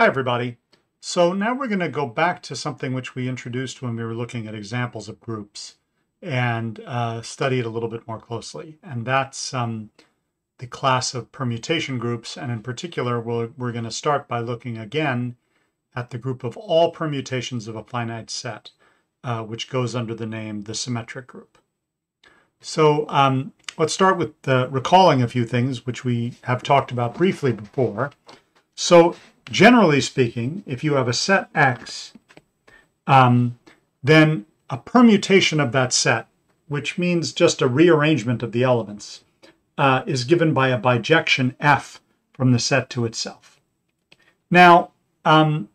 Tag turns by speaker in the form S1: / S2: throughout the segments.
S1: Hi, everybody. So now we're going to go back to something which we introduced when we were looking at examples of groups and uh, study it a little bit more closely. And that's um, the class of permutation groups. And in particular, we're, we're going to start by looking again at the group of all permutations of a finite set, uh, which goes under the name the symmetric group. So um, let's start with recalling a few things which we have talked about briefly before. So generally speaking, if you have a set X, um, then a permutation of that set, which means just a rearrangement of the elements, uh, is given by a bijection F from the set to itself. Now, um,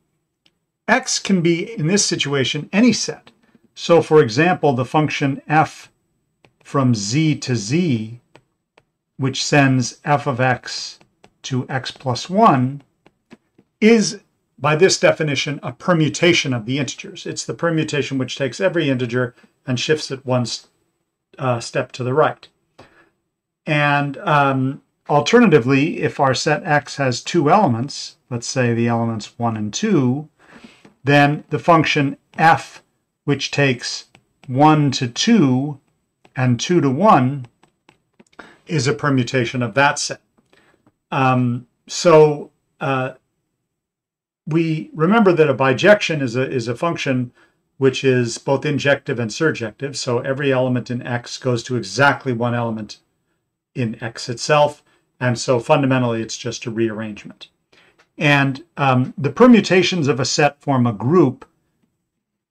S1: X can be, in this situation, any set. So, for example, the function f from z to z, which sends f of x to x plus 1, is, by this definition, a permutation of the integers. It's the permutation which takes every integer and shifts it one uh, step to the right. And um, alternatively, if our set x has two elements, let's say the elements 1 and 2, then the function f, which takes 1 to 2 and 2 to 1 is a permutation of that set. Um, so uh, we remember that a bijection is a, is a function which is both injective and surjective. So every element in X goes to exactly one element in X itself. And so fundamentally, it's just a rearrangement. And um, the permutations of a set form a group,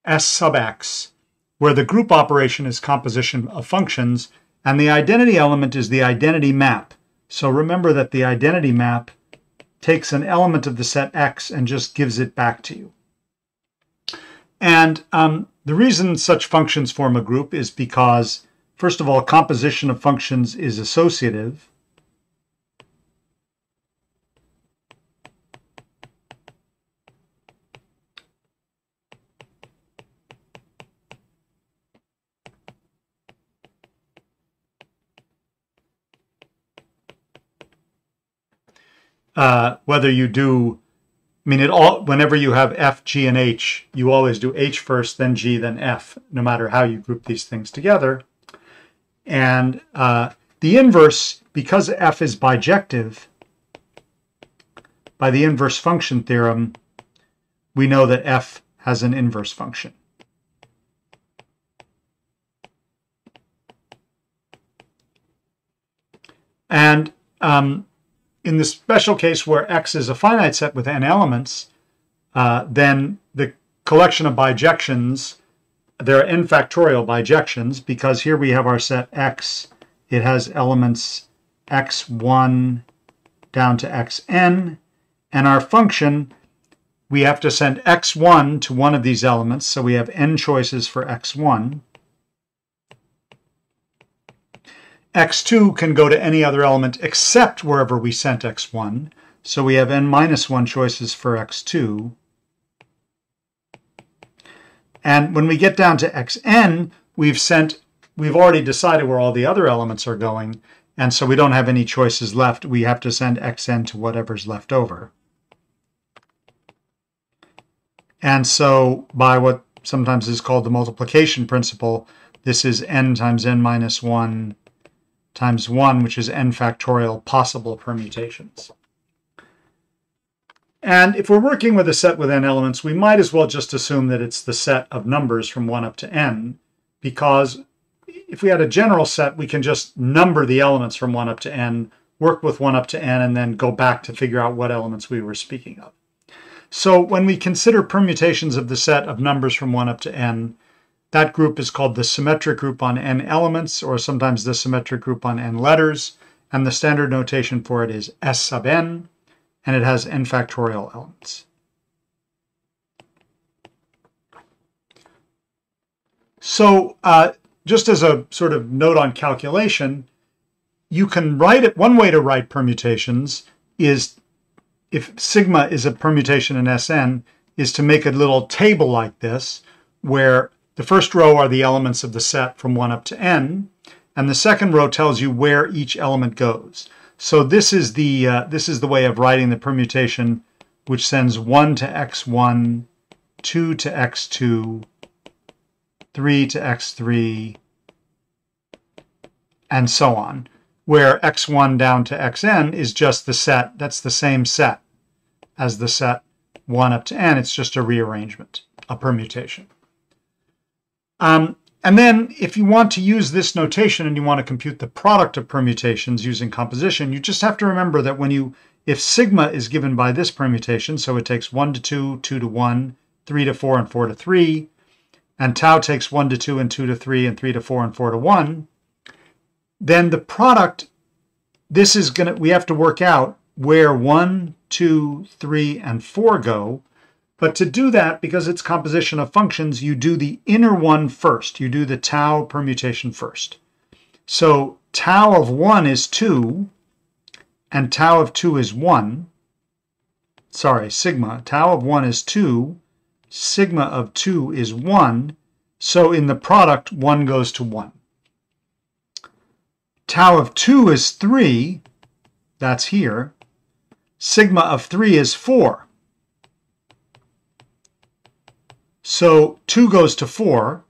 S1: S sub X, where the group operation is composition of functions, and the identity element is the identity map. So remember that the identity map takes an element of the set X and just gives it back to you. And um, the reason such functions form a group is because, first of all, composition of functions is associative. Uh, whether you do, I mean, it all, whenever you have F, G, and H, you always do H first, then G, then F, no matter how you group these things together. And uh, the inverse, because F is bijective, by the inverse function theorem, we know that F has an inverse function. And um, in the special case where X is a finite set with n elements, uh, then the collection of bijections, there are n factorial bijections because here we have our set X. It has elements x1 down to xn, and our function, we have to send x1 to one of these elements, so we have n choices for x1. X2 can go to any other element except wherever we sent x1. So we have n minus 1 choices for x2. And when we get down to xn, we've sent, we've already decided where all the other elements are going. And so we don't have any choices left. We have to send xn to whatever's left over. And so by what sometimes is called the multiplication principle, this is n times n minus 1 times 1, which is n factorial possible permutations. And if we're working with a set with n elements, we might as well just assume that it's the set of numbers from 1 up to n, because if we had a general set, we can just number the elements from 1 up to n, work with 1 up to n, and then go back to figure out what elements we were speaking of. So when we consider permutations of the set of numbers from 1 up to n, that group is called the symmetric group on n elements, or sometimes the symmetric group on n letters. And the standard notation for it is S sub n, and it has n factorial elements. So uh, just as a sort of note on calculation, you can write it, one way to write permutations is if sigma is a permutation in Sn, is to make a little table like this, where the first row are the elements of the set from 1 up to n, and the second row tells you where each element goes. So this is the uh, this is the way of writing the permutation which sends 1 to x1, 2 to x2, 3 to x3, and so on, where x1 down to xn is just the set, that's the same set as the set 1 up to n. It's just a rearrangement, a permutation. Um, and then if you want to use this notation and you want to compute the product of permutations using composition, you just have to remember that when you, if sigma is given by this permutation, so it takes 1 to 2, 2 to 1, 3 to 4, and 4 to 3, and tau takes 1 to 2 and 2 to 3 and 3 to 4 and 4 to 1, then the product, this is going to, we have to work out where 1, 2, 3, and 4 go. But to do that, because it's composition of functions, you do the inner one first. You do the tau permutation first. So tau of 1 is 2, and tau of 2 is 1. Sorry, sigma. Tau of 1 is 2, sigma of 2 is 1. So in the product, 1 goes to 1. Tau of 2 is 3, that's here. Sigma of 3 is 4. So 2 goes to 4.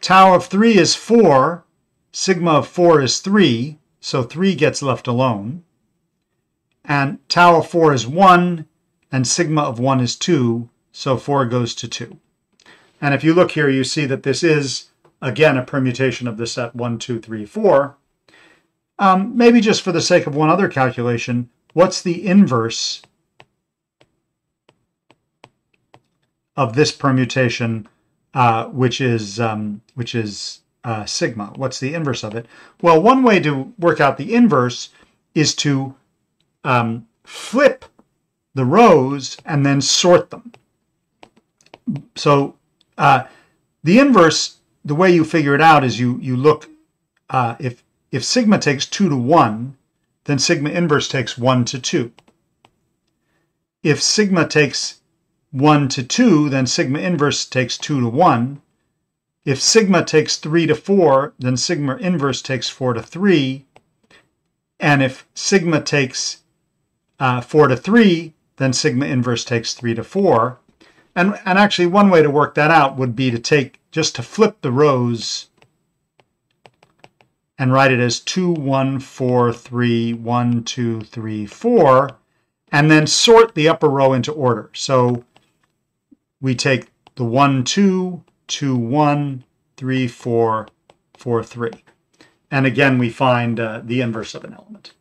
S1: Tau of 3 is 4. Sigma of 4 is 3. So 3 gets left alone. And tau of 4 is 1. And sigma of 1 is 2. So 4 goes to 2. And if you look here, you see that this is again, a permutation of the set 1, 2, 3, 4. Um, maybe just for the sake of one other calculation, what's the inverse of this permutation, uh, which is um, which is uh, sigma? What's the inverse of it? Well, one way to work out the inverse is to um, flip the rows and then sort them. So uh, the inverse the way you figure it out is you you look uh, if if sigma takes two to one, then sigma inverse takes one to two. If sigma takes one to two, then sigma inverse takes two to one. If sigma takes three to four, then sigma inverse takes four to three. And if sigma takes uh, four to three, then sigma inverse takes three to four. And, and actually one way to work that out would be to take just to flip the rows and write it as 2, 1, 4, 3, 1, 2, 3, 4, and then sort the upper row into order. So we take the 1, 2, 2, 1, 3, 4, 4, 3. And again, we find uh, the inverse of an element.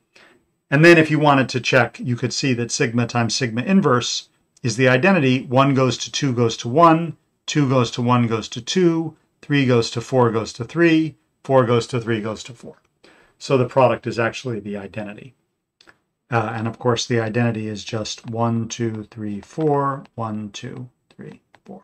S1: And then if you wanted to check, you could see that sigma times sigma inverse is the identity. 1 goes to 2 goes to 1, 2 goes to 1 goes to 2, 3 goes to 4 goes to 3, 4 goes to 3 goes to 4. So the product is actually the identity. Uh, and of course, the identity is just 1, 2, 3, 4, 1, 2, 3, 4.